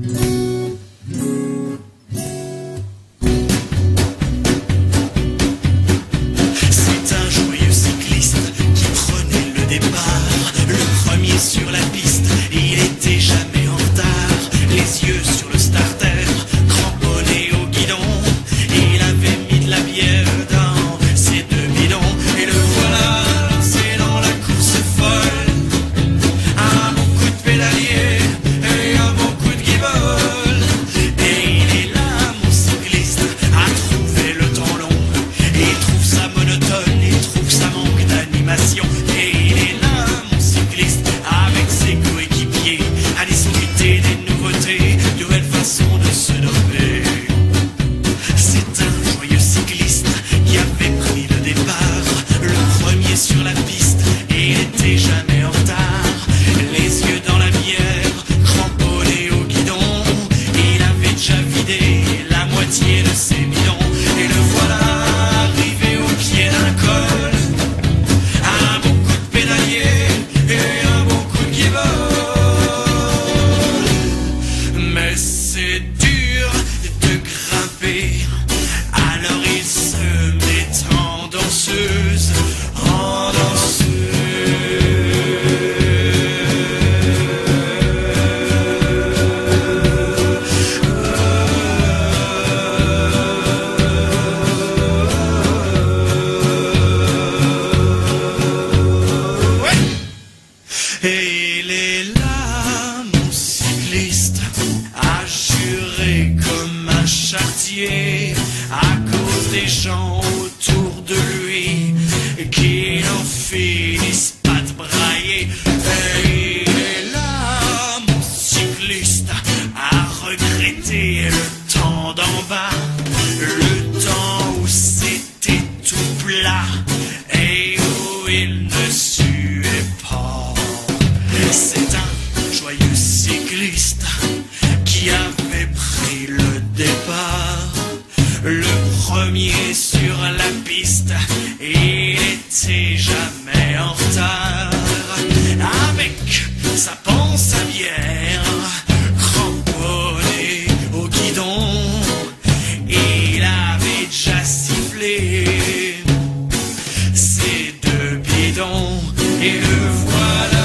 Mm-hmm. des à cause des gens autour de lui qui n'en finissent pas de brailler. Et il est là, mon cycliste, à regretter le temps d'en bas, le temps où c'était tout plat et où il ne sut en retard avec sa panse à bière cramponnée au guidon. Il avait déjà sifflé ses deux bidons et le voilà.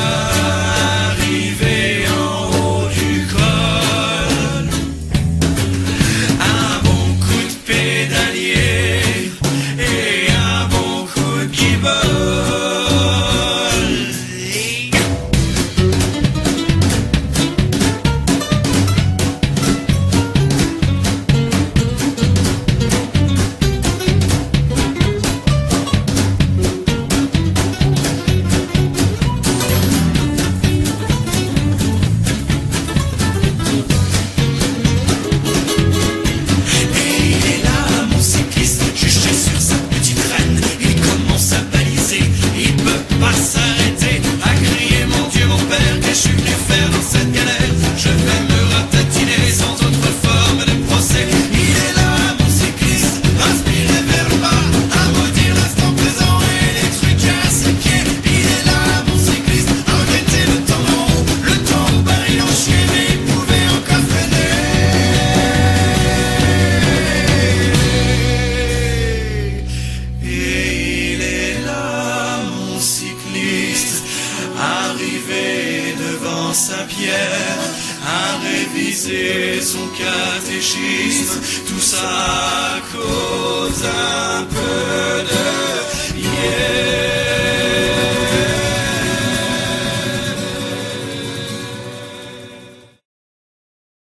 Lisez son catéchisme, tout ça cause un peu de